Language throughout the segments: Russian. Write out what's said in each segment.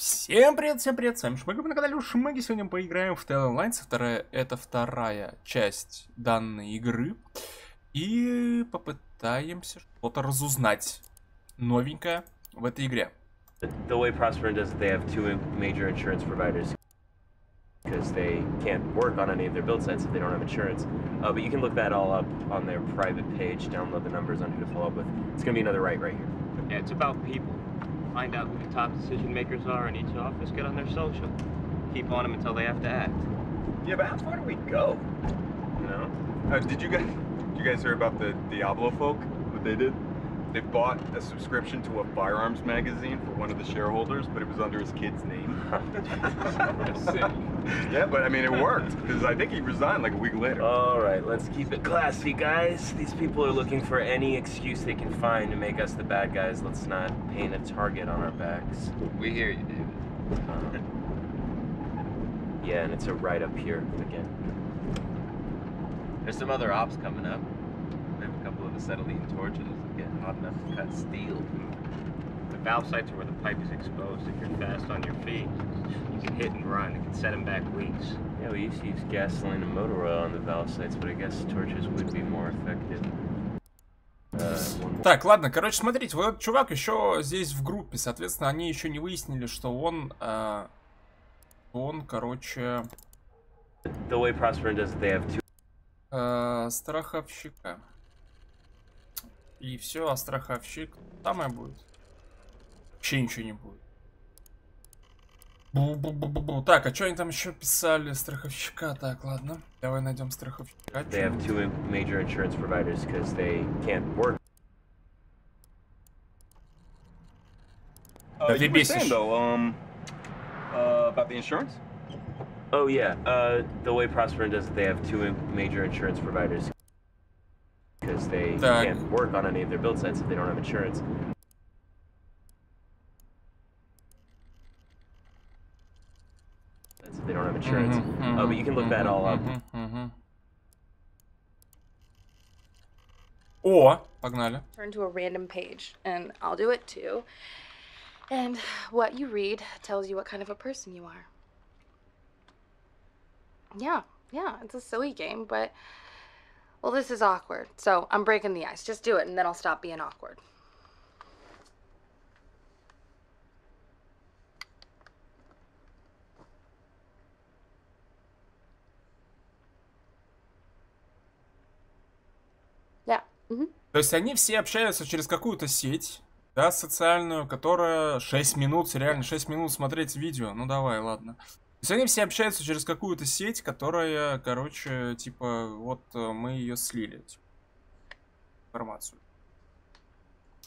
Всем привет, всем привет, с вами Шмыга, на канале Шмыги. Сегодня мы поиграем в Tail Lines. Вторая, это вторая часть данной игры. И попытаемся что-то разузнать новенькое в этой игре. The way Prosper does it, they have two major insurance providers because they can't work on any of their build sites if they don't have insurance. Uh, but you can look that all up on their private page, download the numbers on who to follow up with. It's going to be another right right here. Yeah, it's about people. Find out who the top decision makers are in each office, get on their social. Keep on them until they have to act. Yeah, but how far do we go? You know? Uh, did you guys did you guys hear about the Diablo folk? What they did? They bought a subscription to a firearms magazine for one of the shareholders, but it was under his kid's name. yeah, but I mean it worked because I think he resigned like a week later. All right, let's keep it classy, guys. These people are looking for any excuse they can find to make us the bad guys. Let's not paint a target on our backs. We hear you, David. Uh, yeah, and it's a right up here again. There's some other ops coming up. We have a couple of acetylene torches that get hot enough to cut steel. The valve sites are where the pipe is exposed. If you're fast on your feet, you can hit and run. It can set them back weeks. Yeah, we used to use gasoline and motor oil on the valve sites, but I guess torches would be more effective. Uh. Так, ладно, короче, смотрите, вот этот чувак еще здесь в группе, соответственно, они еще не выяснили, что он, э, он, короче, The way Prosper does it, they have two э, страховщика. И все, а страховщик там и будет. Вообще ничего не будет. Бу-бу-бу-бу-бу. Так, а что они там еще писали? Страховщика. Так, ладно. Давай найдем страховщика. They have two in- major insurance providers because they can't work. Uh, Да ты you were saying бесишь. though, um, uh, about the insurance. Oh yeah, uh, the way Prosper does it, they have two in- major insurance providers because they Так. can't work on any of their build sites if they don't have insurance. they don't have insurance, Мгм, uh, but you can look that all up. мгм, мгм. О, погнали. turn to a random page, and I'll do it too. And what you read tells you what kind of a person you are. Yeah, yeah, it's a silly game, but. Well, this is awkward, so I'm breaking the ice. Just do it, and then I'll stop being awkward. Hmm То есть они все общаются через какую-то сеть, да, социальную, которая 6 минут, реально 6 минут смотреть видео. Ну давай, ладно. То есть они все общаются через какую-то сеть, которая, короче, типа, вот э, мы ее слили. типа, информацию.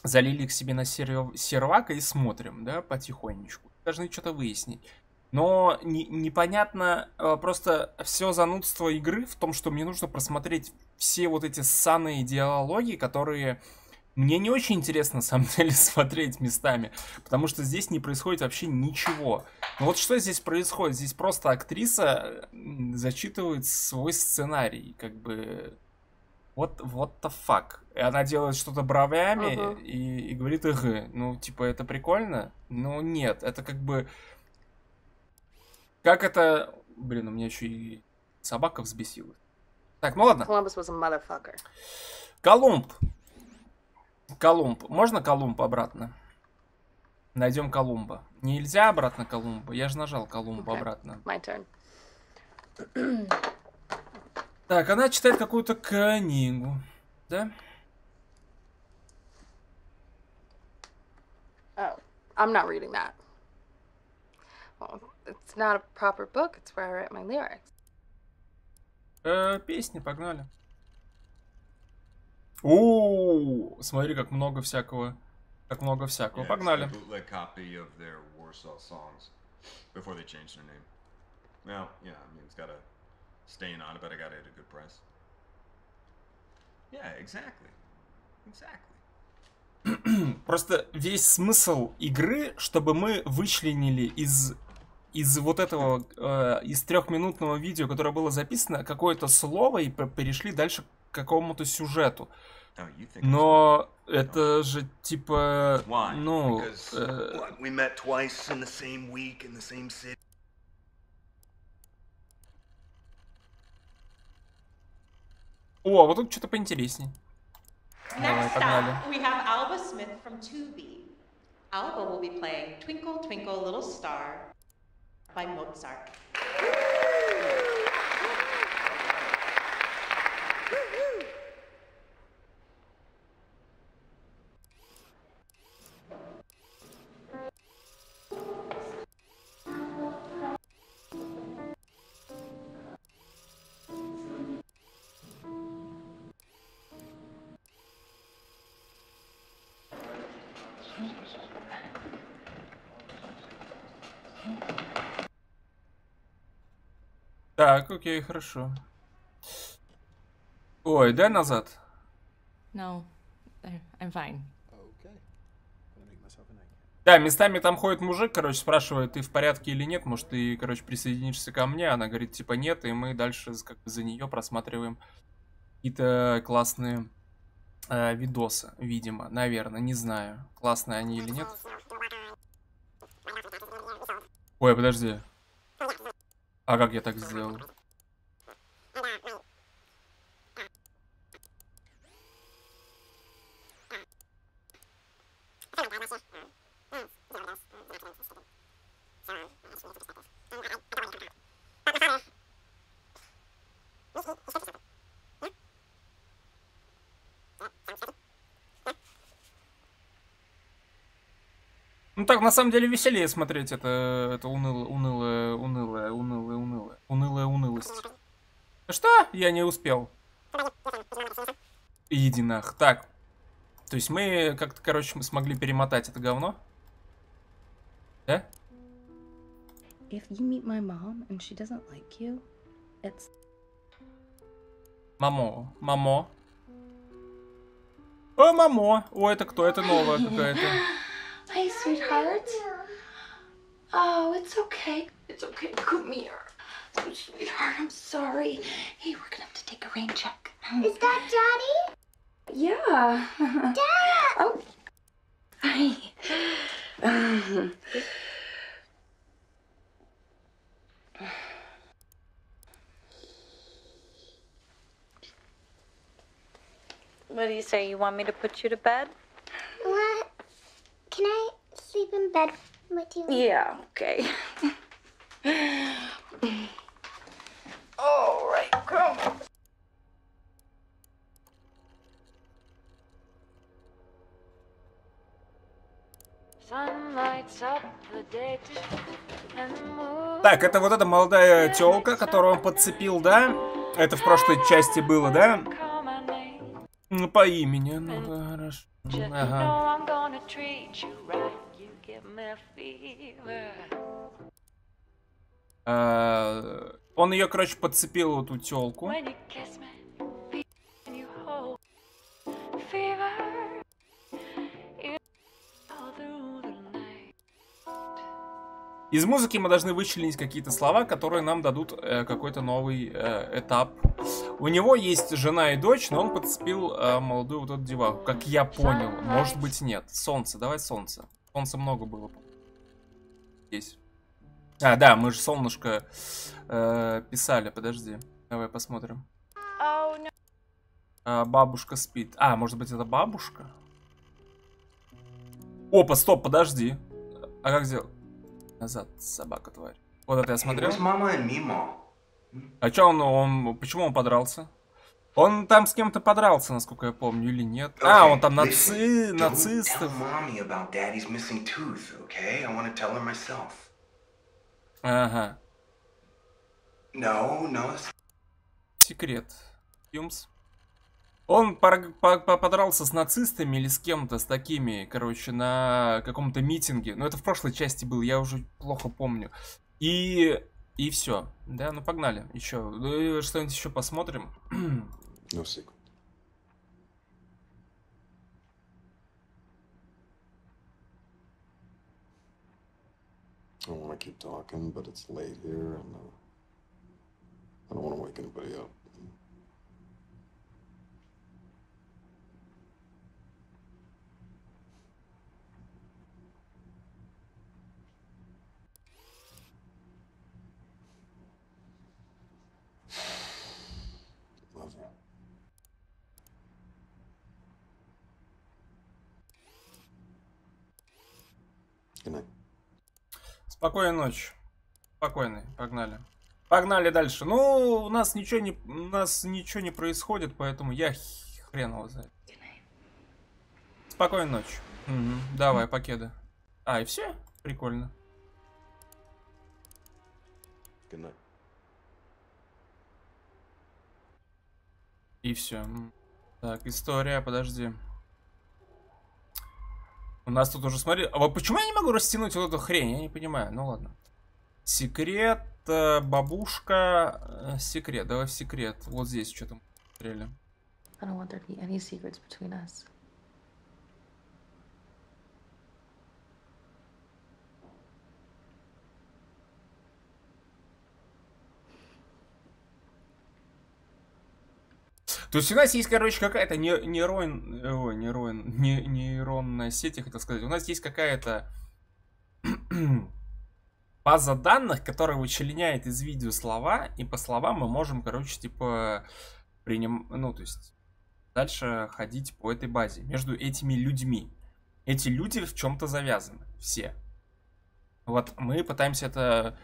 Залили к себе на серв- сервак и смотрим, да, потихонечку. Должны что-то выяснить. Но не- непонятно э, просто все занудство игры в том, что мне нужно просмотреть все вот эти ссаные диалоги, которые мне не очень интересно, на самом деле, смотреть местами, потому что здесь не происходит вообще ничего. Ну вот что здесь происходит? Здесь просто актриса зачитывает свой сценарий, как бы... Вот what the fuck. И она делает что-то бровями Ага. и, и говорит ага. Ну, типа, это прикольно? Ну, нет, это как бы... Как это... Блин, у меня еще и собака взбесилась. Так, ну ладно. Columbus was a motherfucker. Колумб. Колумб. Можно Колумб обратно? Найдем Колумба. Нельзя обратно Колумба? Я же нажал Колумба Окей. обратно. My turn. Так, она читает какую-то книгу. Да? Oh, I'm not reading that. Well, it's not a proper book. It's where I write my lyrics. Э, песни, погнали. О, смотри, как много всякого. Как много всякого. Погнали. Before they changed their name. Well, yeah, I mean, it's got a stain on it, but I got it at a good price. Yeah, exactly. Exactly. Просто весь смысл игры, чтобы мы вычленили из из вот этого, э, из трехминутного видео, которое было записано, какое-то слово и перешли дальше к какому-то сюжету. Oh, Но Это же типа, ну, э, о, вот тут что-то поинтересней. Давай, Next погнали. up, we have Alba Smith from Tubi. Alba will be playing Twinkle Twinkle Little Star by Mozart. Так, окей, хорошо. Ой, дай назад. No, I'm fine. Да, местами там ходит мужик, короче, спрашивает, ты в порядке или нет, может, ты, короче, присоединишься ко мне, она говорит, типа, нет, и мы дальше как бы за нее просматриваем какие-то классные э, видосы, видимо, наверное, не знаю, классные они или нет. Ой, подожди. А как я так сделал? Ну так, на самом деле, веселее смотреть это, это уныло, унылое, унылое, унылое, унылая унылость. Что? Я не успел. Иди нах. Так. То есть мы как-то, короче, мы смогли перемотать это говно? Да? If you meet my mom and she doesn't like you, it's Мамо. Мамо. О, мамо. О, это кто? Это новая какая-то. Hi, sweetheart. Oh, it's okay. It's okay. Come here. Oh, sweetheart, I'm sorry. Hey, we're gonna have to take a rain check. Is that Daddy? Yeah. Dad! Oh. Hi. Um. What do you say? You want me to put you to bed? What? Can I sleep in bed with you? Yeah, okay. Так, это вот эта молодая телка, которую он подцепил, да? Это в прошлой части было, да? Ну, по имени, ну хорошо. Ага. А, Он ее, короче, подцепил, эту телку. Из музыки мы должны вычленить какие-то слова, которые нам дадут э, какой-то новый э, этап. У него есть жена и дочь, но он подцепил э, молодую вот эту деваху. Как я понял. Может быть нет. Солнце, давай солнце. Солнца много было. Здесь. А, да, мы же солнышко э, писали. Подожди. Давай посмотрим. А, бабушка спит. А, может быть это бабушка? Опа, стоп, подожди. А как сделать? Назад, собака тварь. Вот это я смотрел. And Mimo? А чё он, он, почему он подрался? Он там с кем-то подрался, насколько я помню, или нет? А, он там наци... Listen, нацистов. Don't tell mommy about Daddy's missing tooth, okay? I want to tell her myself. Ага. No, no. Секрет. Юмс. Он подрался с нацистами или с кем-то, с такими, короче, на каком-то митинге. Но это в прошлой части был, я уже плохо помню. И... И все. Да, ну погнали. Еще. Ну, Что-нибудь еще посмотрим. No secret. I don't want to keep talking, but it's late here, and uh, I don't want to wake anybody up. Спокойной ночи. Спокойной. Погнали. Погнали дальше. Ну, у нас ничего не, у нас ничего не происходит, поэтому я хрен его знает. Спокойной ночи. Мгм. Давай, покеда. А, и все? Прикольно. И все. Так, история, подожди. У нас тут уже, смотри... А почему я не могу растянуть вот эту хрень? Я не понимаю. Ну ладно. Секрет, э, бабушка, э, секрет. Давай в секрет. Вот здесь что-то us. То есть у нас есть, короче, какая-то не- нейрон... Ой, нейрон... Не, нейронная сеть, я хотел сказать. У нас есть какая-то база данных, которая вычленяет из видео слова, и по словам мы можем, короче, типа, приним... Ну, то есть, дальше ходить по этой базе, между этими людьми. Эти люди в чем-то завязаны, все. Вот мы пытаемся это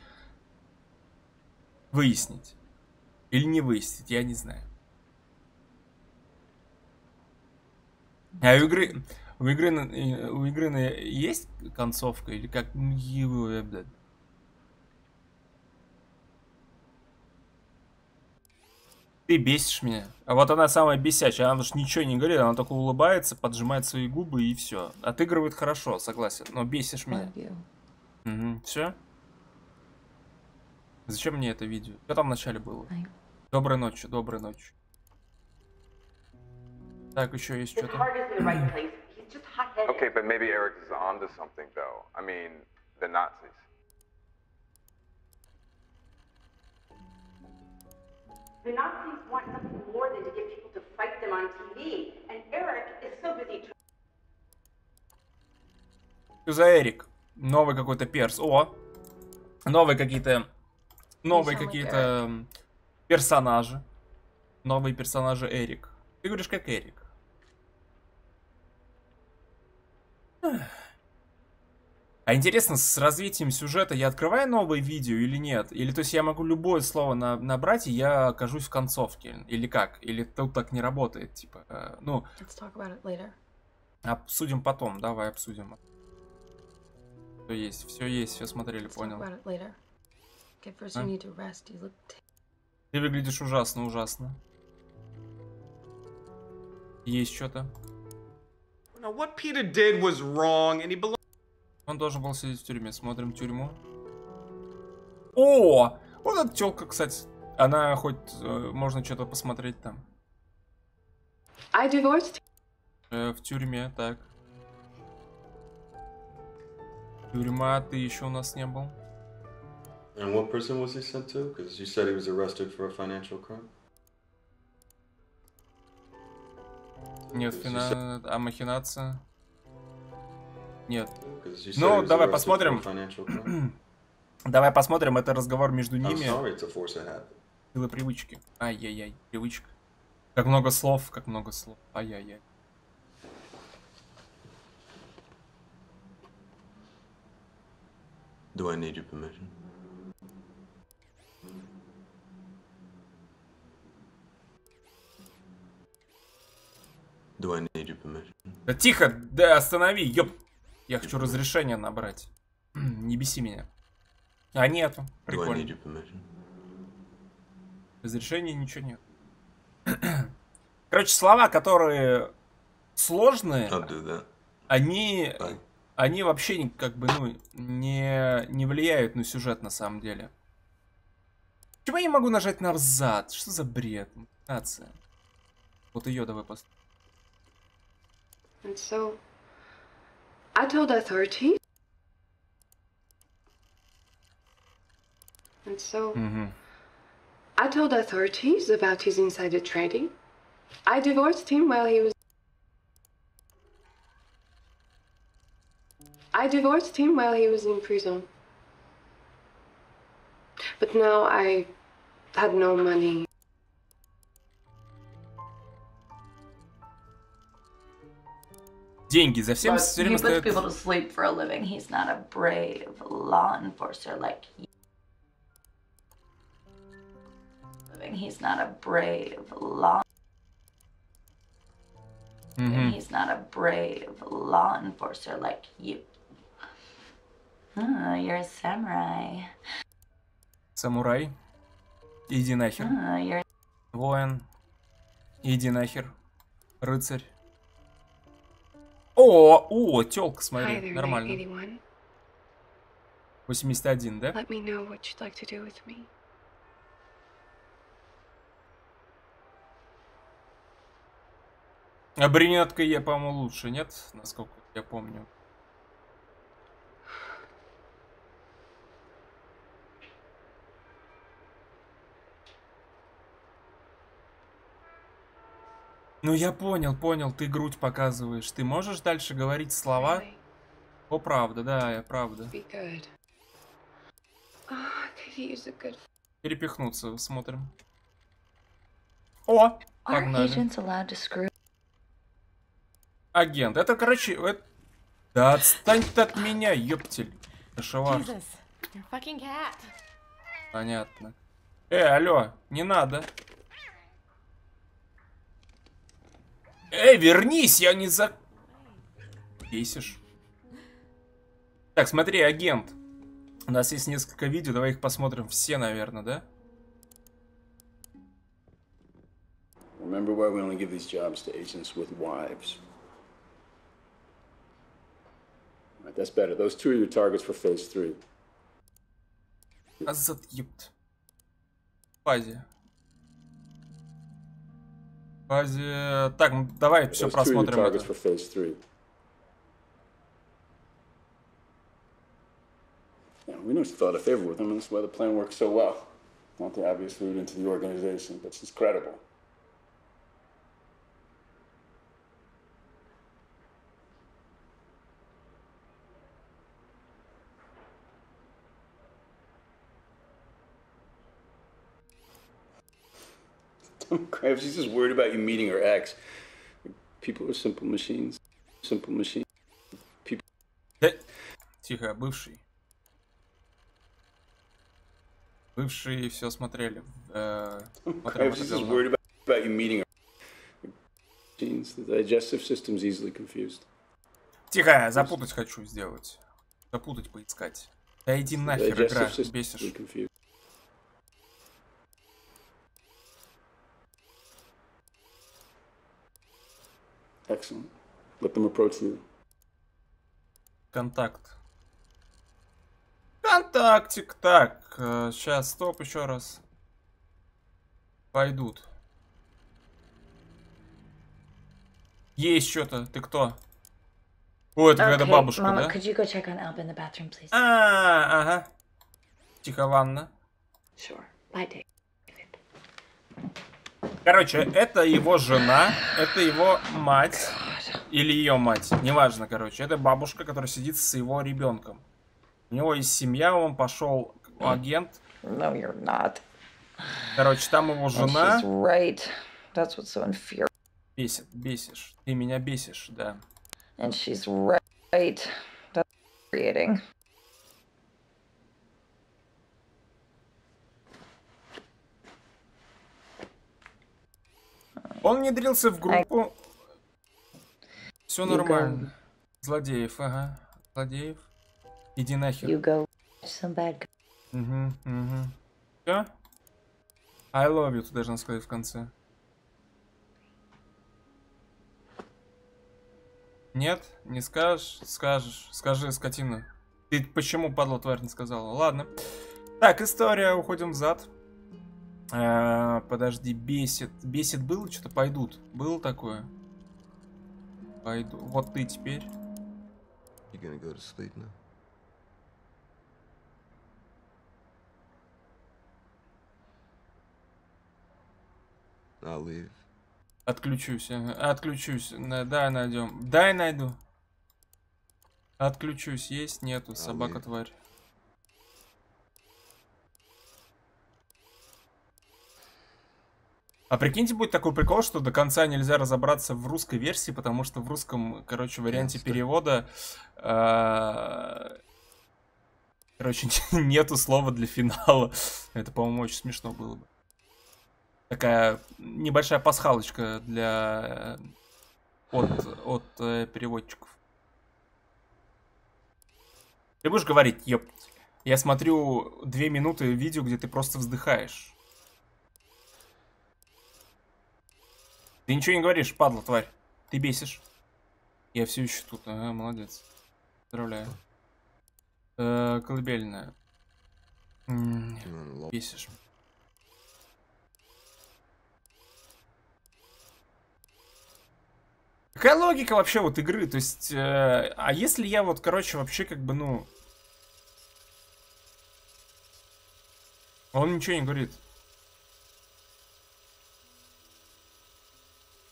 выяснить. Или не выяснить, я не знаю. А у игры, у игры, у игры на- есть концовка или как? Ну. Ты бесишь меня. А вот она самая бесячая, она ж ничего не говорит, она только улыбается, поджимает свои губы и все. Отыгрывает хорошо, согласен, но бесишь меня. Угу. Все? Зачем мне это видео? Что там вначале было? Доброй ночи, доброй ночи. Так, еще есть что-то. Okay, but maybe Eric is onto something, though. I mean, the Nazis. The Nazis want nothing more than to get people to fight them on TV, and Eric is so busy Что за Эрик? Новый какой-то перс. О! Новые какие-то... Новые какие-то персонажи. Новые персонажи Эрик. Ты говоришь, как Эрик. А интересно, с развитием сюжета я открываю новое видео или нет? Или то есть я могу любое слово на- набрать, и я окажусь в концовке? Или как? Или тут так не работает? Типа, э, ну, обсудим потом. Давай обсудим. Все есть, все есть, все смотрели, Let's понял. Okay, you. You look Ты выглядишь ужасно, ужасно. Есть что-то. Он должен был сидеть в тюрьме. Смотрим тюрьму. О! Вот эта телка, кстати. Она хоть э, можно что-то посмотреть там. I divorced Э, в тюрьме, так. Тюрьма, ты еще у нас не был. And what prison was he sent to? Because you said he was arrested for a financial crime. Нет, фина... а махинация? Нет. Ну, давай посмотрим. Давай посмотрим, это разговор между ними. Сила привычки. Ай-яй-яй, привычка. Как много слов, как много слов. Ай-яй-яй. Do I need your permission? Your permission? Да тихо, да останови, ёп. Я хочу разрешение набрать. Не беси меня. А нету. Прикольно. Разрешения ничего нет. Короче, слова, которые сложные, do that. они, Bye. они вообще как бы, ну, не, не влияют на сюжет на самом деле. Почему я не могу нажать на взад? Что за бред? Нация. Вот ее давай пос... And so I told authorities. And so mm-hmm. I told authorities about his insider trading. I divorced him while he was. I divorced him while he was in prison. But now I had no money. Деньги за всем все время стоят... He's not a brave law. Living. He's not a brave law. Enforcer like you. Ah, you're a samurai. Самурай. Иди нахер. Ah, you're Воин. Иди нахер. Рыцарь. О, о, тёлка, Hi смотри, нормально. 81. 81, да? А брюнетка я, по-моему, лучше, нет? Насколько я помню. Ну я понял, понял, ты грудь показываешь. Ты можешь дальше говорить слова? О, правда, да, я правда. Good. Перепихнуться, смотрим. О, погнали. Агент. Это, короче, это... Да отстань ты от меня, ёптель. Кошевар. Понятно. Э, алло, не надо. Эй, вернись, я не за... Бесишь. Так, смотри, агент. У нас есть несколько видео, давай их посмотрим все, наверное, да? Remember why we only give these jobs to agents with wives. Right, that's better. Those two are your targets for phase three. Азат, ёпт. Фазе. Фазе... Так, ну, давай все Those two are your просмотрим targets это. for phase three. Yeah, we know she thought a favor with him, and that's why the plan works so well. Not the obvious route into the organization, but she's credible. Don't crap, she's just worried about you meeting her ex. People are simple machines. Simple machines. People. Да- Тихо, бывший. Бывшие все смотрели. Э, смотрел Crap, это she's just говно. worried about, about you meeting her. Machines. The digestive system's easily confused. Тихо, запутать хочу сделать. Запутать, поискать. Да иди The нахер, digestive игра, system's бесишь. Excellent. Let them approach you. Контакт. Контактик. Так, сейчас, стоп, еще раз. Пойдут. Есть что-то. Ты кто? О, это какая-то Okay, бабушка, Mama, да? could you go check on Alba in the bathroom, please? А, ага. Тихо, ванна. Sure. Bye, Dave. Короче, это его жена, это его мать. Или ее мать. Неважно, короче. Это бабушка, которая сидит с его ребенком. У него есть семья, он пошел агент. No, you're not. Короче, там его жена. right. That's what's so infuriating. Бесит, бесишь. Ты меня бесишь, да. And she's right. That's. Он внедрился в группу. Все нормально. Злодеев, ага. Злодеев. Иди нахер. You go some bad Угу, угу. Все? I love you, ты должна сказать в конце. Нет? Не скажешь? Скажешь. Скажи, скотина. Ты почему, падла тварь, не сказала? Ладно. Так, история, уходим взад. Э, подожди, бесит. Бесит было, что-то пойдут. Было такое? Пойду. Вот ты теперь. You gonna go to sleep now? I'll leave. Отключусь. Отключусь. Дай найдем. Дай найду. Отключусь. Есть? Нету. Собака тварь. А прикиньте, будет такой прикол, что до конца нельзя разобраться в русской версии, потому что в русском, короче, варианте перевода, э, короче, нету слова для финала. Это, по-моему, очень смешно было бы. Такая небольшая пасхалочка для от, от э, переводчиков. Ты будешь говорить, ёпть. Я смотрю две минуты видео, где ты просто вздыхаешь. Ты ничего не говоришь, падла, тварь. Ты бесишь. Я все еще тут. Ага, молодец. Поздравляю. Э, колыбельная. М, Бесишь. Какая логика вообще вот игры? То есть, э, а если я вот, короче, вообще как бы, ну... Он ничего не говорит.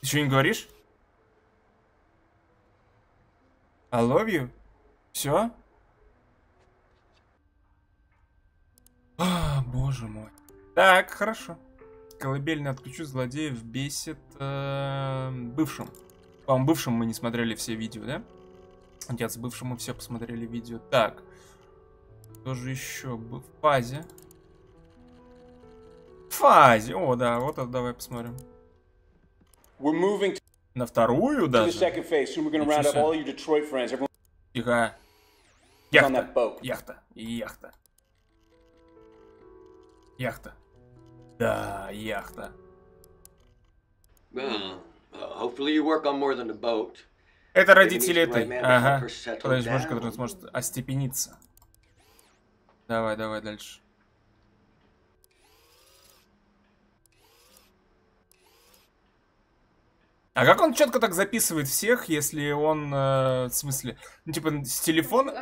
Ты что, не говоришь? I love you. Все? А, боже мой. Так, хорошо. Колыбельный отключу злодеев бесит э, бывшим. По-моему, бывшим мы не смотрели все видео, да? Отец, бывшим мы все посмотрели видео. Так. Кто же еще в фазе? В фазе. О, да, вот это давай посмотрим. We're moving to На вторую the даже? second phase. Soon we're going to round up all your Detroit friends. Everyone Тихо. on that Яхта. boat. Яхта. Яхта. Яхта. Да, яхта. Well, uh, hopefully you work on more than a boat. Это родители the этой. Ага. Подожди, мужик, который сможет остепениться. Давай, давай дальше. А как он четко так записывает всех, если он, э, в смысле, ну, типа, с телефона...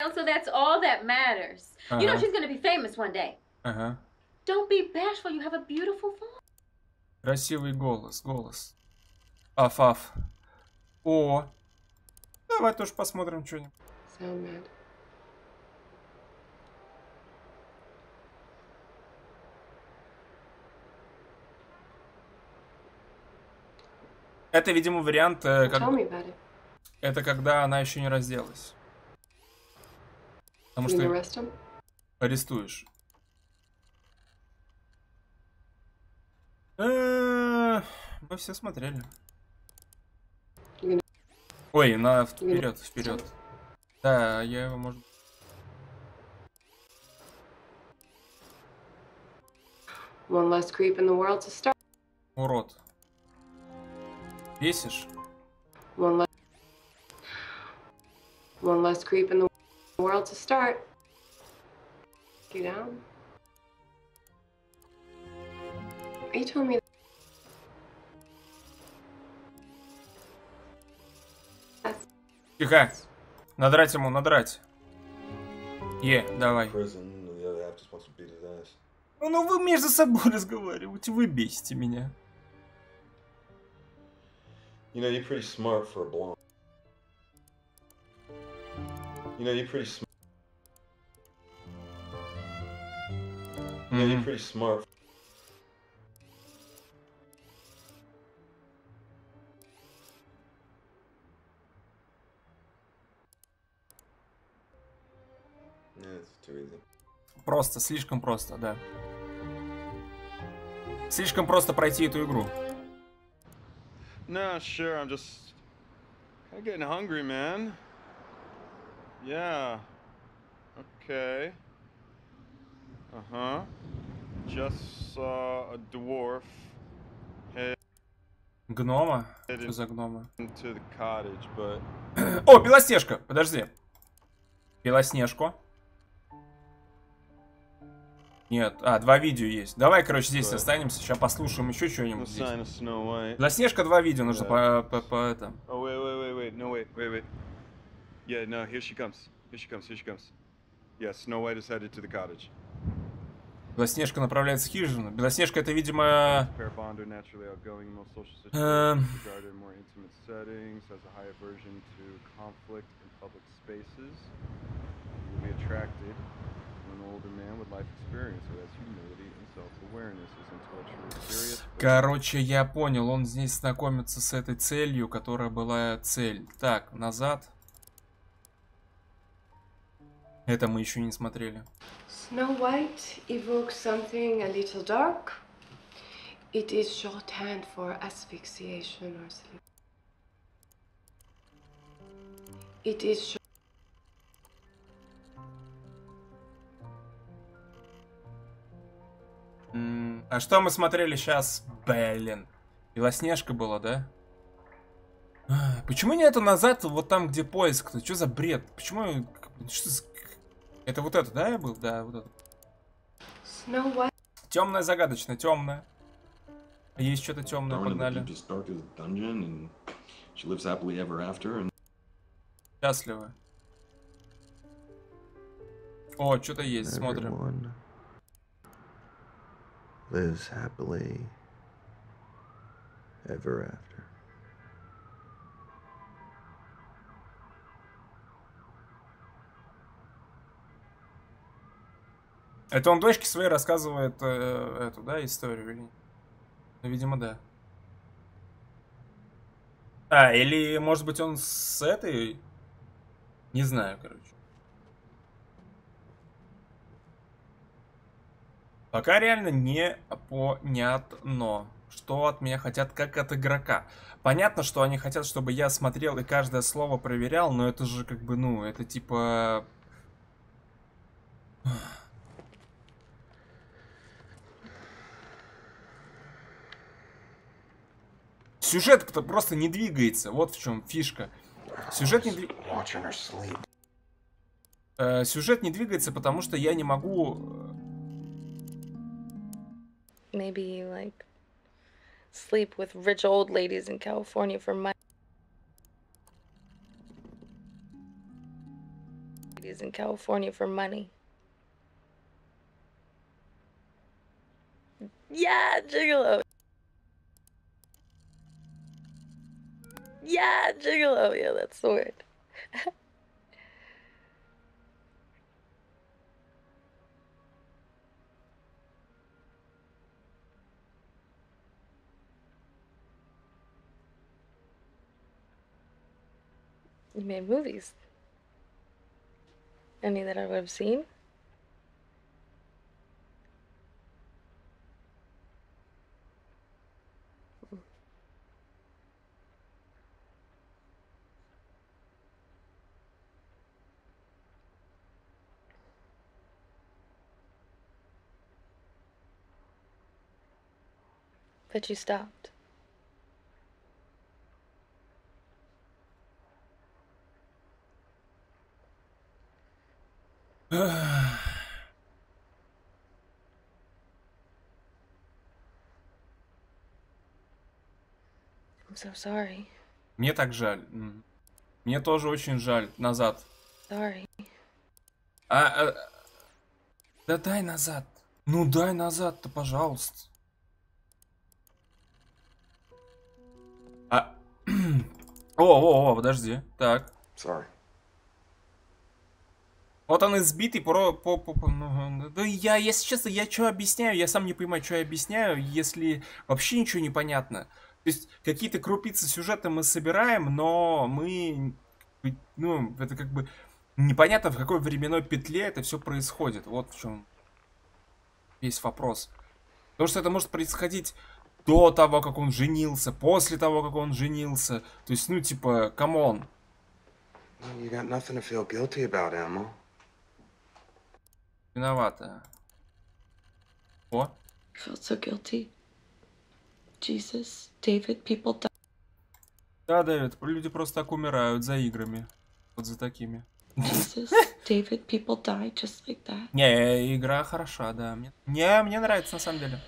So that's all that matters. You know Uh-huh. she's gonna be famous one day. Ага. Don't be bashful. You have a beautiful voice. Красивый голос, голос. Аф-аф. О. Давай тоже посмотрим что-нибудь. Sound. Это, видимо, вариант, э, как... Это когда она еще не разделась. Потому что арестуешь. Э, Мы все смотрели. Ой, на вперед, вперед. Да, я его может. One less creep in the world to start. Урод. Бесишь? One less. One less creep in the world to start. You down? You told me. Тихо. Надрать ему, надрать. Е, давай. Ну, ну вы между собой разговариваете, вы бесите меня. You know, you're pretty smart for a blonde. You know, you're pretty smart. You know, you're pretty smart. Yeah, it's too easy. Просто, слишком просто, да. Слишком просто пройти эту игру. No, sure. I'm just of getting hungry, man. Yeah. Okay. Uh huh. Just saw a dwarf head Гнома? Что за гнома? into the cottage, but О, Белоснежка! Подожди. Белоснежку. Нет, а, два видео есть. Давай, короче, здесь Да. останемся. Сейчас послушаем еще что-нибудь здесь. Snow White. Белоснежка два видео нужно Да. по, по, по это. Oh wait, wait, wait, wait. No, wait, wait, wait. Yeah, no. Here she comes. Here she comes. Here she comes. Yeah, Snow White is headed to the cottage. Белоснежка направляется в хижину. Белоснежка это, видимо... Pair Короче, я понял, он здесь знакомится с этой целью, которая была цель. Так, назад. Это мы еще не смотрели. Snow White evokes something a little dark. It is shorthand for asphyxiation or sleep. It is А что мы смотрели сейчас? Блин. Белоснежка была, да? А, Почему нету назад вот там, где поиск-то? Что за бред? Почему... Что за- Это вот это, да, я был? Да, вот это. Темная, загадочная, темная. Есть что-то темное, погнали. Счастливы. О, что-то есть, смотрим. Lives happily ever after. Это он дочке своей рассказывает э, эту, да, историю? Или... Ну, видимо, да. А, или, может быть, он с этой... Не знаю, короче. Пока реально не понятно, что от меня хотят как от игрока. Понятно, что они хотят, чтобы я смотрел и каждое слово проверял, но это же как бы, ну, это типа... Сюжет-то просто не двигается. Вот в чем фишка. Сюжет не двигается. сюжет не двигается, потому что я не могу... Maybe like sleep with rich old ladies in California for money. Ladies in California for money. Yeah, gigolo. Yeah, gigolo. Yeah, that's the word. Made movies. Any that I would have seen? But you stopped. so sorry. Мне так жаль. Мне тоже очень жаль. Назад. Sorry. А, а, Да дай назад. Ну дай назад-то, пожалуйста. А... О, о, о, подожди. Так. Sorry. Вот он избитый про... По, по, по- ну, да я, если честно, я что объясняю? Я сам не понимаю, что я объясняю, если вообще ничего не понятно. То есть какие-то крупицы сюжета мы собираем, но мы... Ну, это как бы непонятно, в какой временной петле это все происходит. Вот в чем весь вопрос. Потому что это может происходить до того, как он женился, после того, как он женился. То есть, ну, типа, come on. You got nothing to feel guilty about, Emma. Виновата. О, I felt so guilty. Jesus, David, people die. да, Дэвид, люди просто так умирают за играми. Вот за такими. Jesus, David, people die just like that. Не, игра хороша, да. Мне, не, мне нравится на самом деле.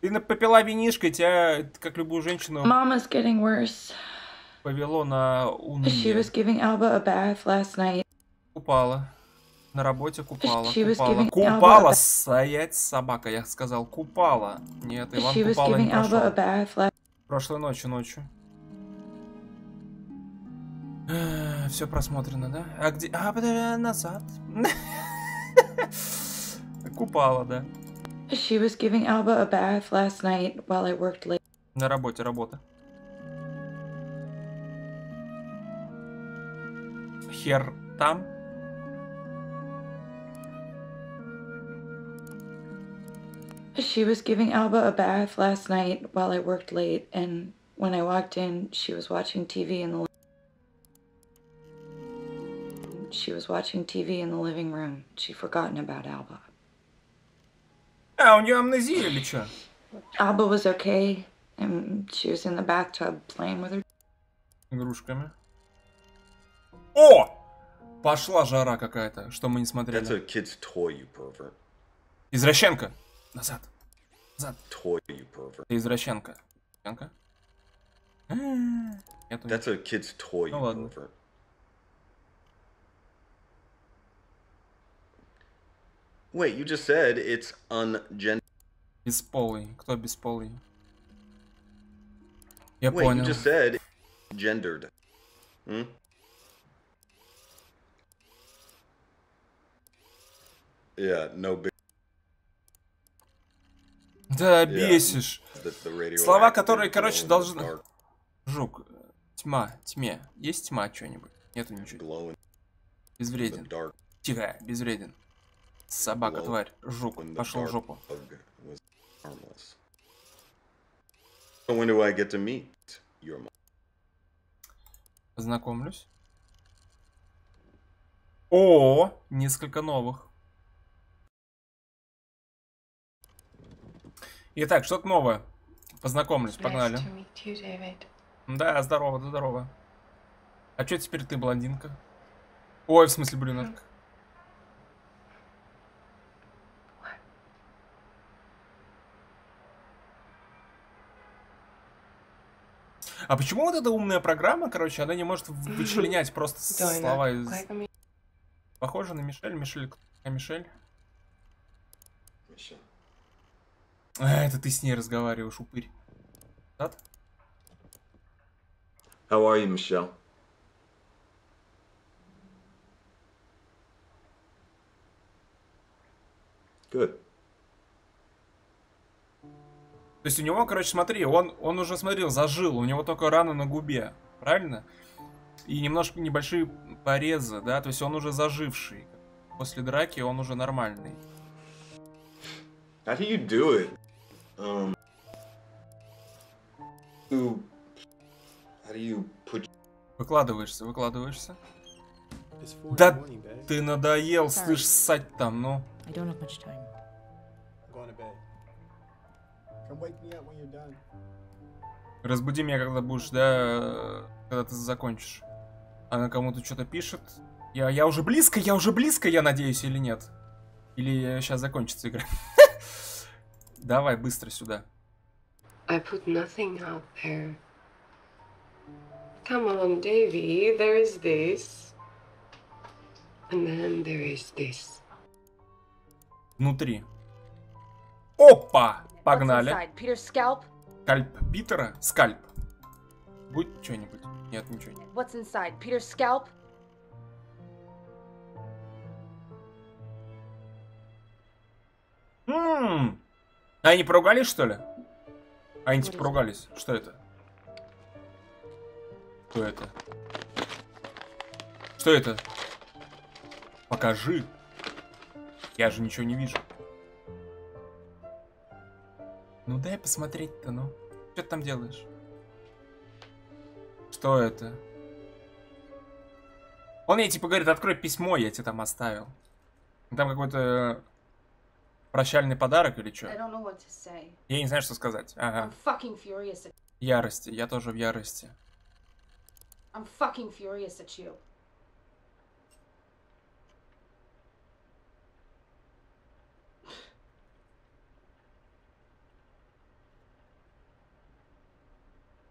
Ты попила винишко, тебя, как любую женщину, Mama's getting worse. повело на She уныние. was giving Alba a bath last night. Купала. На работе купала. Купала. Купала. Стоять, собака. Я сказал, купала. Нет, Иван купала не last Прошлой ночью, ночью. Все просмотрено, да? А где? А, подожди, назад. Купала, да. She was giving Alba a bath last night while I worked late. На работе работа. Хер там. She was giving Alba a bath last night while I worked late, and when I walked in, she was watching TV in the li- She was watching TV in the living room. She'd forgotten about Alba. А, у нее амнезия или что? Alba was okay, and she was in the bathtub playing with her. Игрушками. О! Пошла жара какая-то, что мы не смотрели. That's a kid's toy, you pervert. Извращенка. Назад. Назад. Toy, you pervert. Ты извращенка. Извращенка? М, Нету That's a kid's toy, Ну you ладно. pervert. Wait, you just said it's ungender. Бесполый. Кто бесполый? Я Wait, понял. you just said gendered. Hmm? Yeah, no big. Да, бесишь. Слова, которые, короче, должны... Жук. Тьма. Тьме. Есть тьма что-нибудь? Нету ничего. Безвреден. Тихо, безвреден. Собака, тварь. Жук. Пошел в жопу. Познакомлюсь. О, несколько новых. Итак, что-то новое. Познакомлюсь, погнали. Да, здорово, да здорово. А что теперь ты блондинка? Ой, в смысле брюнетка. А почему вот эта умная программа, короче, она не может вычленять просто слова из... Похоже на Мишель. Мишель, а Мишель? Michelle. А, это ты с ней разговариваешь, упырь. Да? How are you, Michelle? Good. То есть у него, короче, смотри, он, он уже смотрел, зажил, у него только рана на губе, правильно? И немножко небольшие порезы, да, то есть он уже заживший. После драки он уже нормальный. How do you do it? Um. Who? How do you put? Выкладываешься, выкладываешься. Да ты надоел, слышь, ссать там, ну. I don't have much time. I'm going to bed. Come wake me up when you're done. Разбуди меня, когда будешь, да, когда ты закончишь. Она кому-то что-то пишет. Я, я уже близко, я уже близко, я надеюсь, или нет? Или сейчас закончится игра? Давай, быстро сюда. I put nothing out there. Come on, Davy, there is this. And then there is this. Внутри. Опа! Погнали. Scalp. Скальп Питера? Скальп. Будет что-нибудь? Нет, ничего нет. What's inside? Peter's scalp. Ммм. А они поругались, что ли? А они типа поругались. Что это? Что это? Что это? Покажи. Я же ничего не вижу. Ну дай посмотреть-то, ну. Что ты там делаешь? Что это? Он ей типа говорит, открой письмо, я тебе там оставил. Там какой-то прощальный подарок или что? Я не знаю, что сказать. Ага. Ярости. Я тоже в ярости. I'm fucking furious at you.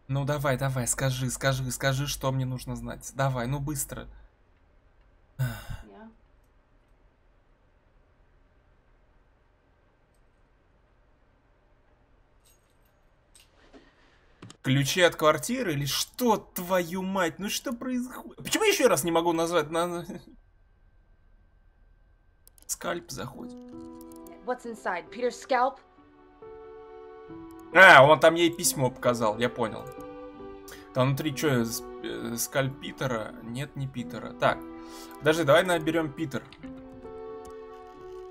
Ну давай, давай, скажи, скажи, скажи, что мне нужно знать. Давай, ну быстро. Yeah. Ключи от квартиры или что, твою мать? Ну что происходит? Почему я еще раз не могу назвать? на- Скальп заходит. What's inside? Peter's scalp? А, он там ей письмо показал, я понял. Там внутри что, скальп Питера? Нет, не Питера. Так, даже давай наберем Питер.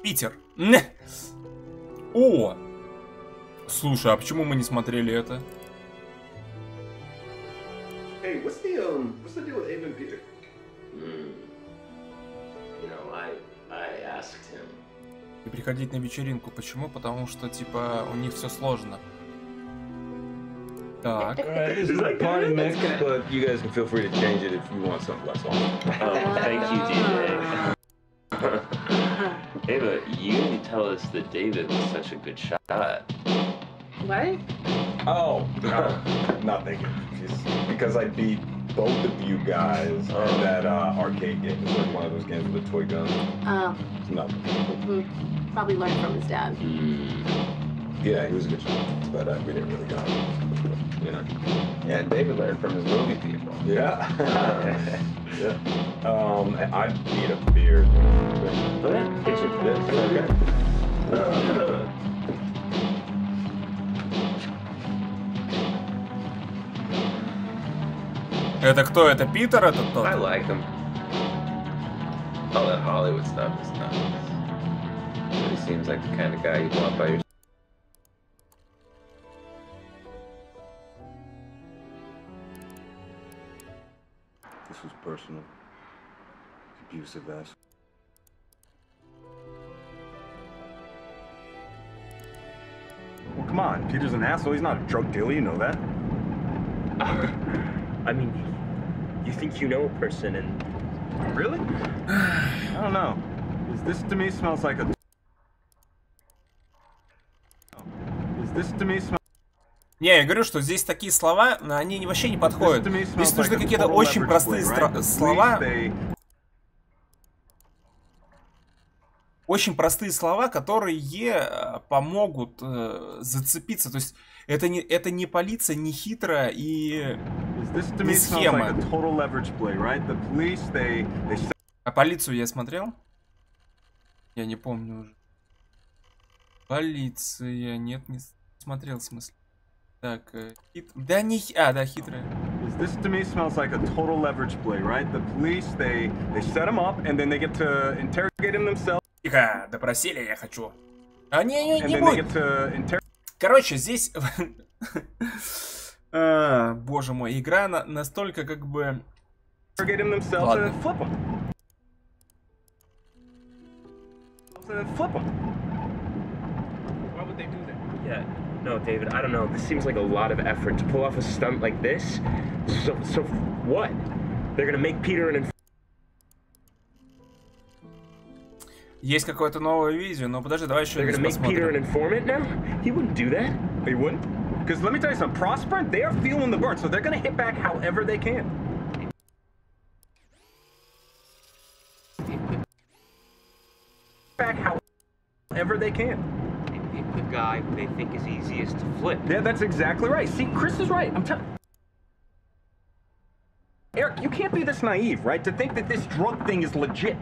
Питер. О! Слушай, а почему мы не смотрели это? Hey, what's the um, what's the deal with Abe and Peter? Hmm. You know, I I asked him. И приходить на вечеринку. Почему? Потому что, типа, у них все сложно. Так. Alright, this is a party mix, but you guys can feel free to change it if you want something less. Oh, thank you, DJ. Ava, you didn't tell us that David was such a good shot. What? Oh, no, nothing. Just because I beat both of you guys in that uh, arcade game. It's like one of those games with a toy gun. Um, It's nothing. mhm. probably learned from his dad. Yeah, he was a good shot, but uh, we didn't really got him. You know. Yeah, and David learned from his movie people. Yeah. yeah. Um, I beat a beard. Okay, get your Okay. Это кто? Это Питер? Это тот? I like him. All that Hollywood stuff is nuts. But he seems like the kind of guy you'd want by your This was personal. Abusive ass. Well, come on. Peter's an asshole. He's not a drug dealer. You know that. I mean, you think you know a person and Really? I don't know. This to me smells like a. Smells. Не, я говорю, что здесь такие слова, они вообще не подходят. Здесь нужны какие-то очень простые слова. Очень простые слова, которые э, помогут э, зацепиться. То есть это не, это не полиция, не хитрая и не схема. like a total leverage play, right? The police, they they set А полицию я смотрел? Я не помню уже. Полиция. Нет, не смотрел, в смысле. Так, э, хит... Да не... А, да, хитрая. Is This to me smells like a total leverage play, right? The police, they they set him up and then they get to interrogate him themselves. Тихо, допросили, я хочу. А не, не, не будет. Короче, здесь... А, боже мой, игра на- настолько как бы... Ладно. Yeah, no, David, I don't know. This seems like a lot of effort to pull off a stunt like this. So, so what? They're gonna make Peter an. Есть какое-то новое видео, но подожди, давай еще They're раз gonna make Peter an посмотрим. informant now? He wouldn't do that. He wouldn't? Because let me tell you something, Prosper, they are feeling the burn, so they're gonna hit back however they can. Back however they can. Pick the guy who they think is easiest to flip. Yeah, that's exactly right. See, Chris is right. I'm telling. Eric, you can't be this naive, right? To think that this drug thing is legit.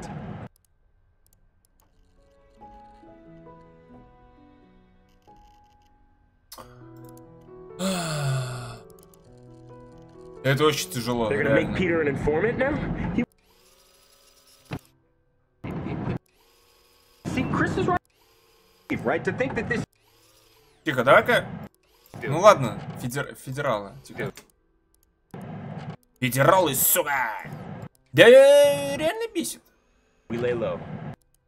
Think that this. Тихо, давай-ка... Ну ладно, федер- федералы. Тихо. Федералы, сука! Да э, реально бесит.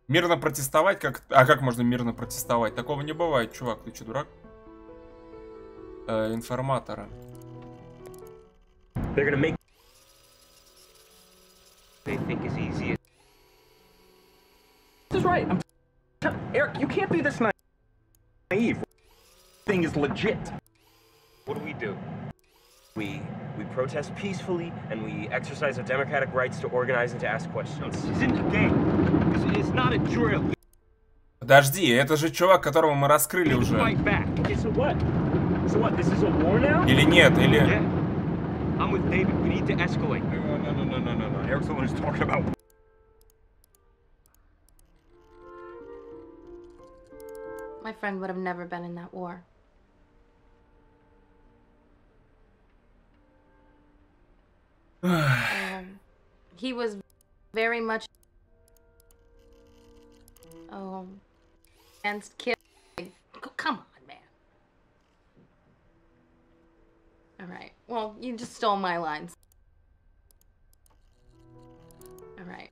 Мирно протестовать, как... А как можно мирно протестовать? Такого не бывает, чувак, ты что, дурак? Э, информатора. They're gonna make. They think is easiest. This is right. I'm. Eric, you can't be this na- naive. Thing is legit. What do we do? We we protest peacefully and we exercise our democratic rights to organize and to ask questions. This isn't a game. This is not a drill. Подожди, это же чувак, которого мы раскрыли уже. Fight back. Okay, so what? So what? This is a war now? Или нет, или... Yeah. I'm with David. We need to escalate. No, no, no, no, no, no, no. Eric's the one who's talking about. My friend would have never been in that war. um, he was very much um against killing. Come on, man. All right. Well, you just stole my lines. All right.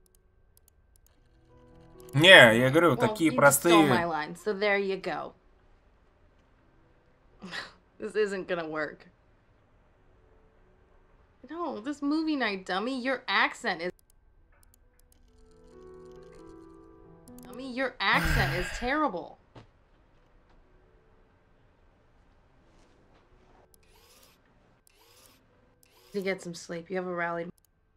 Не, я говорю, Well, такие you just stole my простые... line, so there you go. this isn't gonna work. No, this movie night, dummy. Your accent is. Dummy, your accent is terrible. To get some sleep. You have a rally.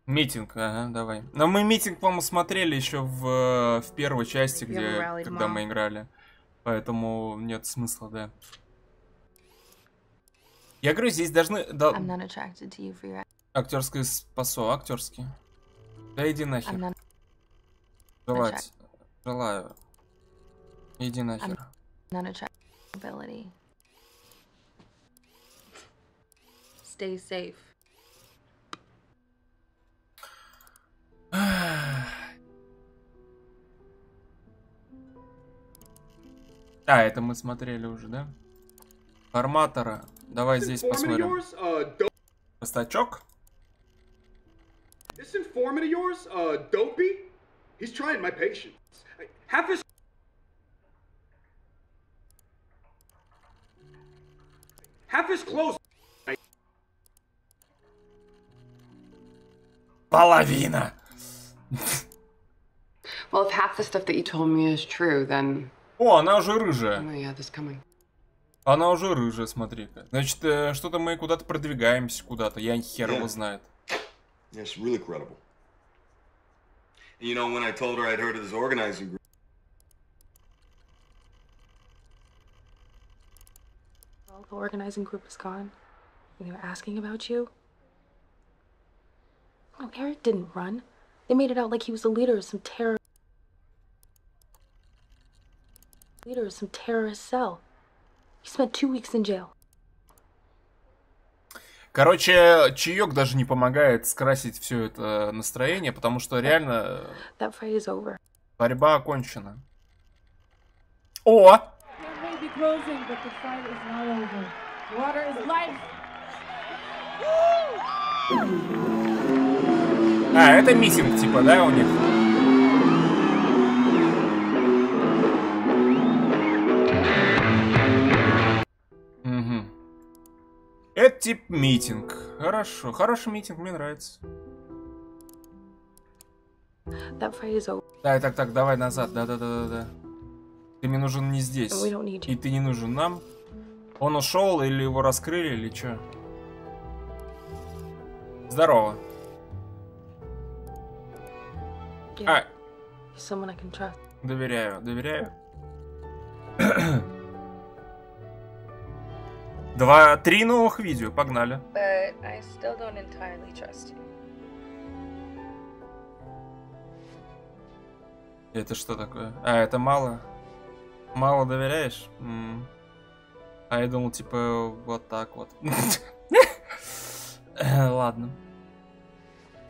Митинг, ага, давай. Но мы митинг, по-моему, смотрели еще в, в первой части, где, когда мы играли. Поэтому нет смысла, да. Я говорю, здесь должны... да- I'm not attracted to you for your. Актерское спасо, актерский. Да иди нахер. not. Желать. Желаю. Иди I'm нахер. not attracted to ability. Stay safe. А, это мы смотрели уже, да? Форматора. Давай здесь посмотрим. uh. Простачок? This informant of yours, uh, Dopey, he's trying my patience. Half his half his clothes. Половина. Well, if half the stuff that you told me is true, then. О, она уже рыжая. Oh, yeah, this coming. Она уже рыжая, смотри-ка. Значит, э, что-то мы куда-то продвигаемся куда-то. Я хер его Yeah. знает. Yeah, she's really credible. And you know, when I told her I'd heard of this organizing group, Well, the organizing group is gone. And they were asking about you. No, Eric didn't run. They made it out like he was the leader of some terror. Leader of some terrorist cell. He spent two weeks in jail. Короче, чаек даже не помогает скрасить все это настроение, потому что реально э, That fight is over. борьба окончена. О! closing, but the fight is not over. Water is life. А, это митинг, типа, да, у них? Угу. Это тип митинг. Хорошо, хороший митинг, мне нравится. Over. Так, так, так, давай назад, да-да-да-да-да. Ты мне нужен не здесь. И ты не нужен нам. Он ушел или его раскрыли, или что? Здорово. Yeah. А, You're someone I can trust. доверяю, доверяю. Два, три новых видео, погнали. But I still don't entirely trust you. Это что такое? А, это мало? Мало доверяешь? М. А я думал, типа, вот так вот. Ладно.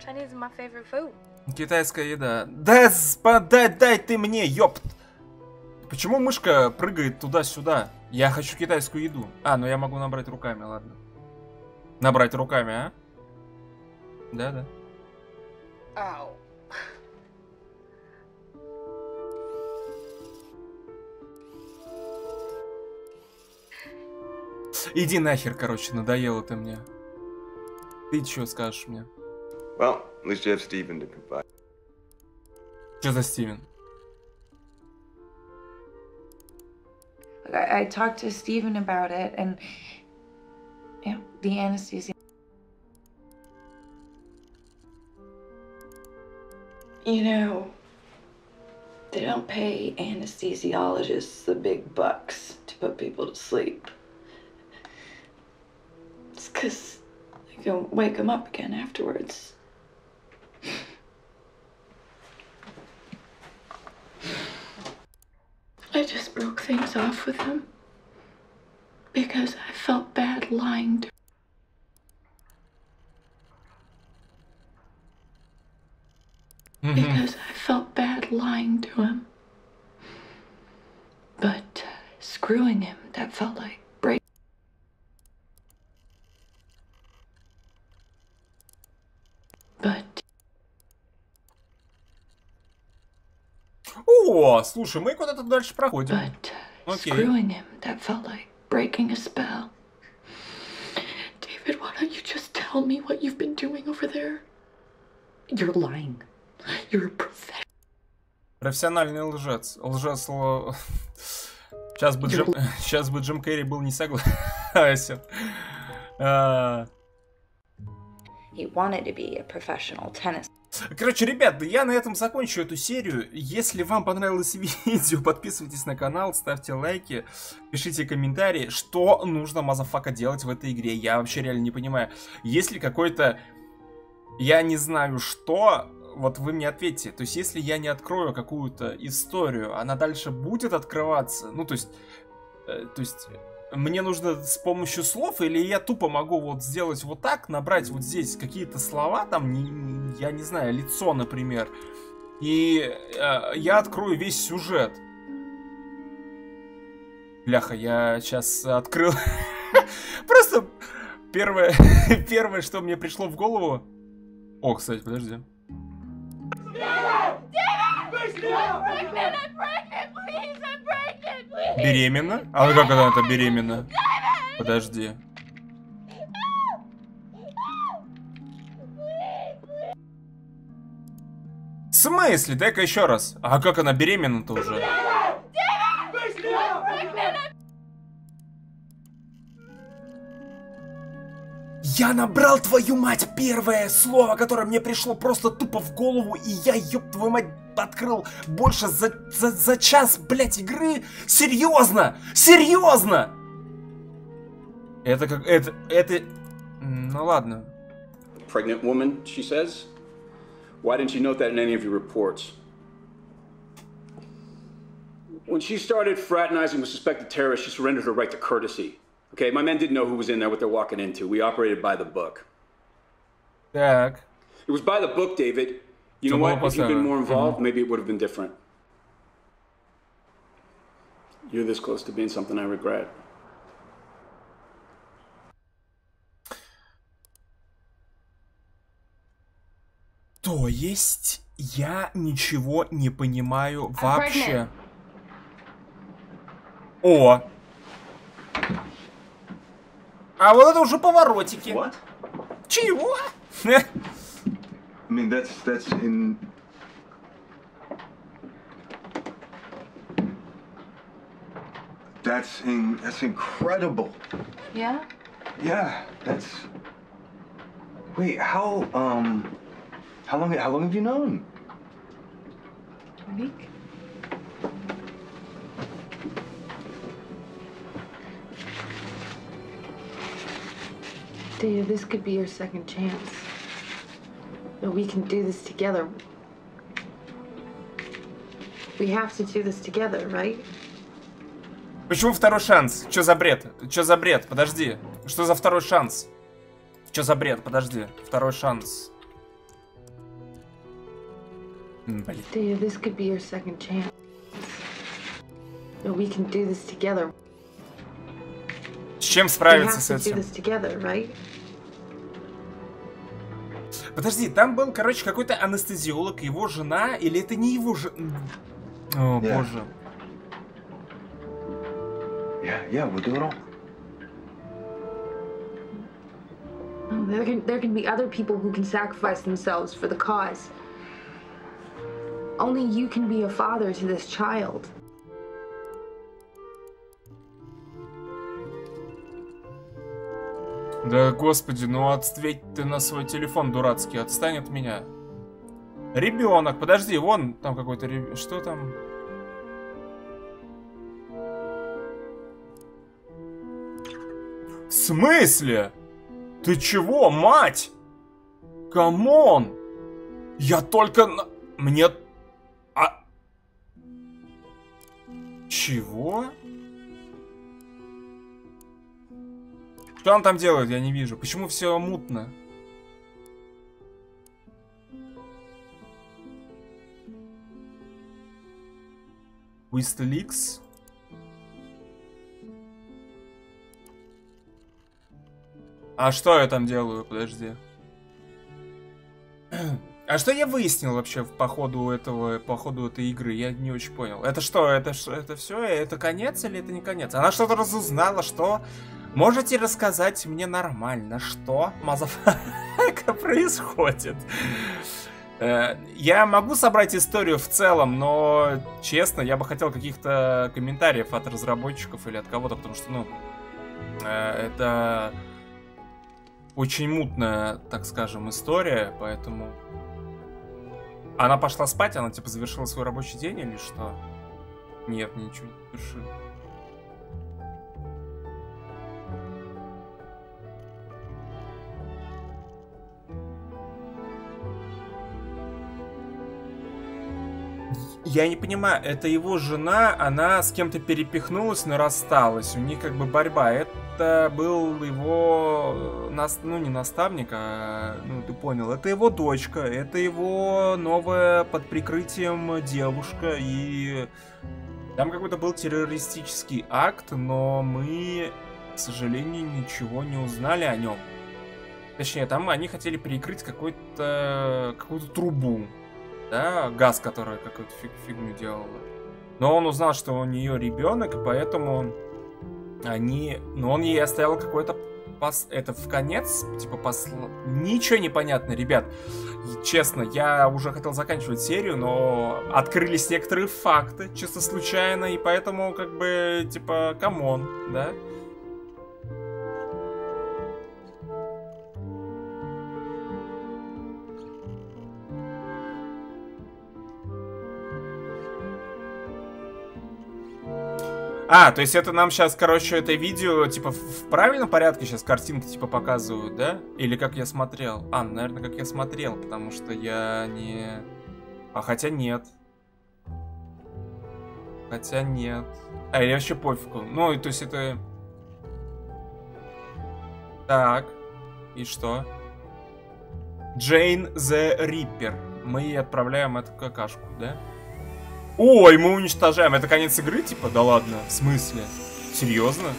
Chinese is my favorite food. Китайская еда. Да, спа- дай, ты мне, ёпт! Почему мышка прыгает туда-сюда? Я хочу китайскую еду. А, ну я могу набрать руками, ладно. Набрать руками, а? Да-да. Ow. Иди нахер, короче, надоело ты мне. Ты чё скажешь мне? well, at least you have Steven to confide. Что за Стивен? Look, I, I talked to Steven about it, and yeah, the anesthesia. You know, they don't pay anesthesiologists the big bucks to put people to sleep. It's because they can wake them up again afterwards. Things off with him because I felt bad lying to because I felt bad lying to him. But uh, screwing him, that felt like break. But О, слушай, мы куда-то дальше проходим. Окей. screwing him, that felt like breaking a spell. David, why don't you just tell me what you've been doing over there? You're lying. You're a professional. Профессиональный лжец. Лжец... л- Сейчас бы Джим... Сейчас бы Джим Керри был не согласен. А, He wanted to be a professional tennis. Короче, ребят, да я на этом закончу эту серию. Если вам понравилось видео, подписывайтесь на канал, ставьте лайки, пишите комментарии, что нужно motherfucker делать в этой игре. Я вообще реально не понимаю. Если какой-то... Я не знаю что, вот вы мне ответьте. То есть, если я не открою какую-то историю, она дальше будет открываться? Ну, то есть... э, то есть... Мне нужно с помощью слов, или я тупо могу вот сделать вот так, набрать вот здесь какие-то слова, там, я не знаю, лицо, например, и э, я открою весь сюжет. Бляха, я сейчас открыл. Просто первое, первое, что мне пришло в голову. О, кстати, подожди. Беременна? А как она это беременна? Подожди. В смысле? Дай-ка еще раз. А как она беременна-то уже? Я набрал твою мать первое слово, которое мне пришло просто тупо в голову, и я, ёб твою мать, открыл больше за, за, за час, блядь, игры. Серьезно! Серьезно! Это как... Это... Это... Ну ладно. Pregnant woman, she says. Why didn't you note that in any of your reports? When she started fraternizing with suspected terrorists, she surrendered her right to courtesy. Okay, my men didn't know who was in there, what they're walking into. We operated by the book. Так. It was by the book, David. You know Самого what? If you'd been поставила. more involved, Мгм. maybe it would have been different. You're this close to being something I regret. То есть я ничего не понимаю вообще. О! А вот это уже поворотики. What? Чего? I mean, that's that's in. That's in. That's incredible. Yeah? Yeah, that's. Wait, how um, how long how long have you known? A week? Dave, this could be your second chance. But we can do this together. We have to do this together, right? Почему второй шанс? Что за бред? Что за бред? Подожди. Что за второй шанс? Что за бред? Подожди. Второй шанс. М, Блин. Dave, this could be your second chance. But we can do this together. С чем справиться с этим? this together, right? Подожди, там был, короче, какой-то анестезиолог, его жена, или это не его жена? О, Yeah. боже. Yeah, yeah, we'll do it all. Oh, there can there can be other people who can sacrifice themselves for the cause. Only you can be a father to this child. Да, господи, ну ответь ты на свой телефон дурацкий, отстань от меня. Ребенок, подожди, вон там какой-то реб- Что там? В смысле? Ты чего, мать? Come on! Я только... на- Мне... А... Чего? Что он там делает, я не вижу. Почему все мутно? Вистликс. А что я там делаю? Подожди. А что я выяснил вообще по ходу этого, по ходу этой игры? Я не очень понял. Это что? Это что? Это все? Это конец или это не конец? Она что-то разузнала, что? Можете рассказать мне нормально, что, motherfucker, происходит? Э, Я могу собрать историю в целом, но, честно, я бы хотел каких-то комментариев от разработчиков или от кого-то, потому что, ну, э, это очень мутная, так скажем, история, поэтому... Она пошла спать, она типа завершила свой рабочий день или что? Нет, ничего не завершила. Я не понимаю, это его жена, она с кем-то перепихнулась, но рассталась. У них как бы борьба. Это был его, э, ну не наставник, а, ну ты понял, это его дочка, это его новая под прикрытием девушка. И там какой-то был террористический акт, но мы, к сожалению, ничего не узнали о нем. Точнее, там они хотели прикрыть какой-то какую-то трубу да, газ, которая какую-то фиг, фигню делала. Но он узнал, что у нее ребенок, и поэтому они... Ну, он ей оставил какой-то пос... Это в конец, типа, посл... Ничего не понятно, ребят. Честно, я уже хотел заканчивать серию, но открылись некоторые факты, чисто случайно, и поэтому, как бы, типа, come on, да? А, то есть это нам сейчас, короче, это видео, типа, в правильном порядке сейчас картинки, типа, показывают, да? Или как я смотрел? А, ну, наверное, как я смотрел, потому что я не... А, хотя нет. Хотя нет. А, я вообще пофигу. Ну, то есть это... Так. И что? Джейн the Риппер. Мы отправляем эту какашку, да? Ой, мы уничтожаем. Это конец игры, типа? Да ладно. В смысле? Серьезно?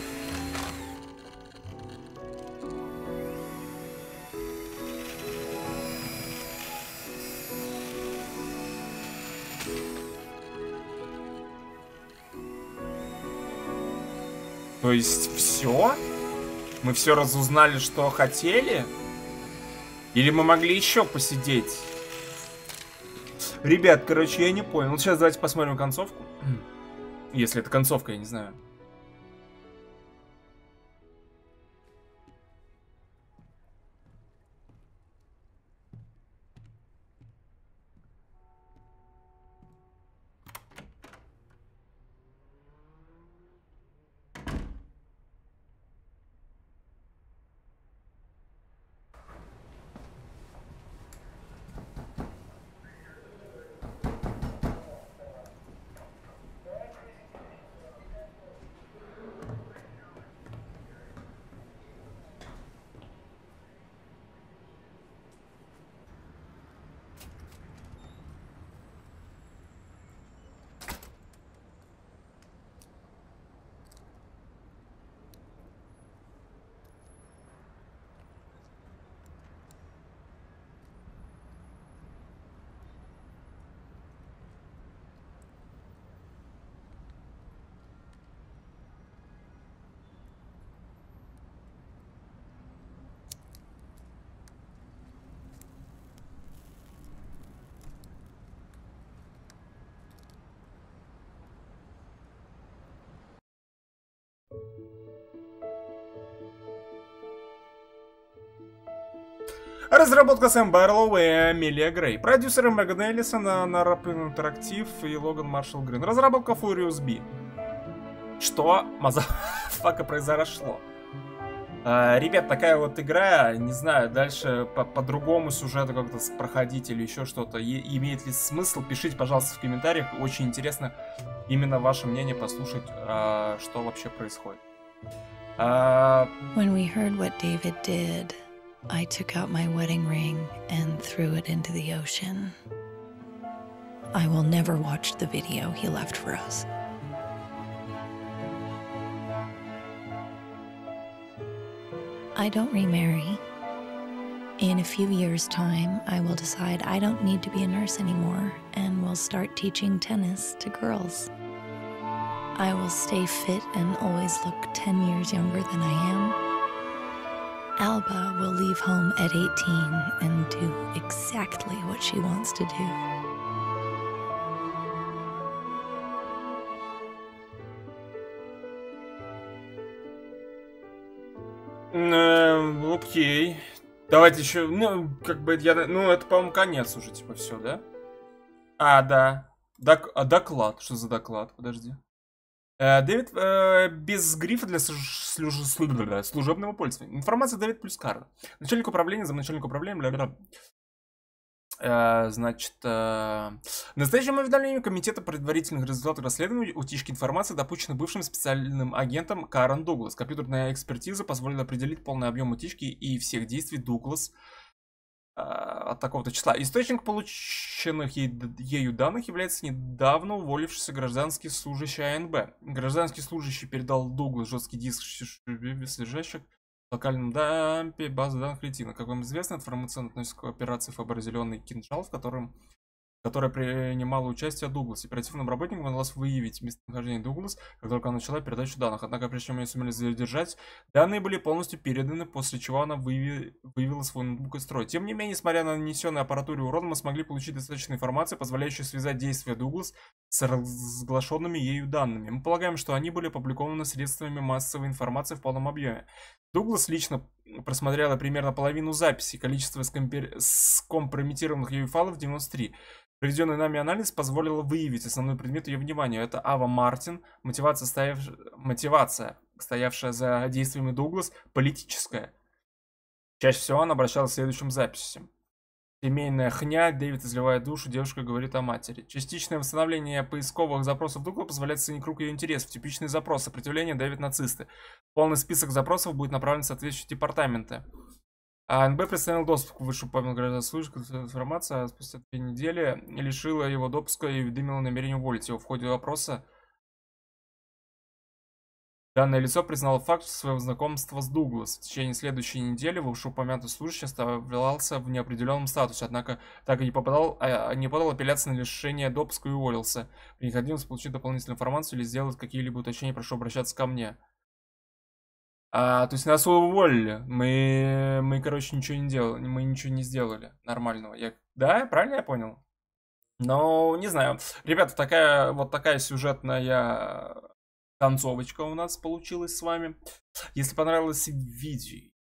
То есть все? Мы все разузнали, что хотели? Или мы могли еще посидеть? Ребят, короче, я не понял. Сейчас давайте посмотрим концовку. Если это концовка, я не знаю. Разработка Сэм Барлоу и Амелия Грей. Продюсеры Меган Эллисон, Annapurna Interactive и Логан Маршалл Грин. Разработка Furious Bee. Что, motherfucker, произошло? А, ребят, такая вот игра, не знаю, дальше по- по-другому сюжету как-то проходить или еще что-то. Имеет ли смысл? Пишите, пожалуйста, в комментариях. Очень интересно именно ваше мнение послушать, а, что вообще происходит. А, When we heard what David did, I took out my wedding ring and threw it into the ocean. I will never watch the video he left for us. I don't remarry. In a few years' time, I will decide I don't need to be a nurse anymore and will start teaching tennis to girls. I will stay fit and always look 10 years younger than I am. Alba will leave home at 18 and do exactly what she wants to do. Эм, окей. Давайте еще, ну, как бы, я, ну, это, по-моему, конец уже, типа, все, да? А, да. Док- а, доклад. Что за доклад? Подожди. Э, Дэвид э, без грифа для служ- служ- слу- служебного пользования. Информация Дэвид плюс карта. Начальник управления, замначальник управления, бля-бля. Э, значит, э, в настоящем уведомлении Комитета предварительных результатов расследования утечки информации допущены бывшим специальным агентом Карен Дуглас. Компьютерная экспертиза позволила определить полный объем утечки и всех действий Дуглас от такого-то числа. Источник полученных ею данных является недавно уволившийся гражданский служащий АНБ. Гражданский служащий передал Дуглас жесткий диск, содержащий в локальном дампе базы данных Летина. Как вам известно, информационно относится к операции ФБР «Зеленый кинжал», в котором в которой принимала участие Дуглас. Оперативным работникам удалось выявить местонахождение Дуглас, как только она начала передачу данных. Однако, прежде чем ее сумели задержать, данные были полностью переданы, после чего она выявила свой ноутбук из строя. Тем не менее, несмотря на нанесенный аппаратуре урон, мы смогли получить достаточно информации, позволяющую связать действия Дуглас с разглашенными ею данными. Мы полагаем, что они были опубликованы средствами массовой информации в полном объеме. Дуглас лично просмотрела примерно половину записей. Количество скомпрометированных ею файлов 93. Проведенный нами анализ позволил выявить основной предмет ее внимания. Это Ава Мартин, мотивация, стояв- мотивация стоявшая за действиями Дуглас, политическая. Чаще всего она обращалась к следующим записям. Семейная хня, Дэвид изливает душу, девушка говорит о матери. Частичное восстановление поисковых запросов Дугла позволяет оценить круг ее интересов. Типичный запрос, сопротивление, Дэвид нацисты. Полный список запросов будет направлен в соответствующие департаменты. А НБ представил доступ к вышеупомянутому гражданскому службе, информация а спустя две недели лишила его допуска и уведомила намерение уволить его. В ходе вопроса Данное лицо признало факт своего знакомства с Дуглас. В течение следующей недели вышеупомянутый служащий оставлялся в неопределенном статусе, однако так и не, попадал, а, не подал апелляции на лишение допуска и уволился. При необходимости получить дополнительную информацию или сделать какие-либо уточнения, прошу обращаться ко мне. А, то есть нас уволили. Мы, мы, короче, ничего не делали. Мы ничего не сделали нормального. Я, да, правильно я понял? Но, не знаю. Ребята, такая, вот такая сюжетная концовочка у нас получилась с вами. Если понравилось видео,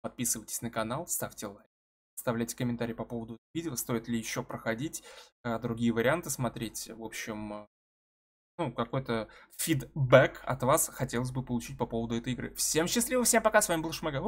подписывайтесь на канал, ставьте лайк. Оставляйте комментарии по поводу видео, стоит ли еще проходить, а, другие варианты смотреть. В общем, ну, какой-то фидбэк от вас хотелось бы получить по поводу этой игры. Всем счастливо, всем пока, с вами был Шмага.